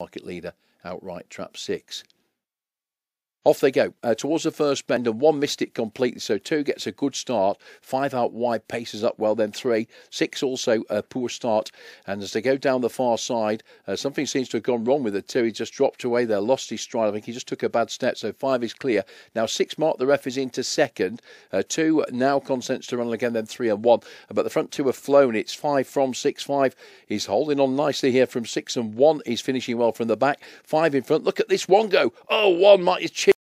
market leader outright trap six. Off they go uh, towards the first bend, and one missed it completely. So two gets a good start. Five out wide, paces up well. Then three, six also a poor start. And as they go down the far side, uh, something seems to have gone wrong with the two. He just dropped away there, lost his stride. I think he just took a bad step. So five is clear. Now six, Macreevy is into second. Uh, two now consents to run again. Then three and one. But the front two have flown. It's five from six. Five is holding on nicely here from six and one. He's finishing well from the back. Five in front. Look at this one go. Oh, one might chip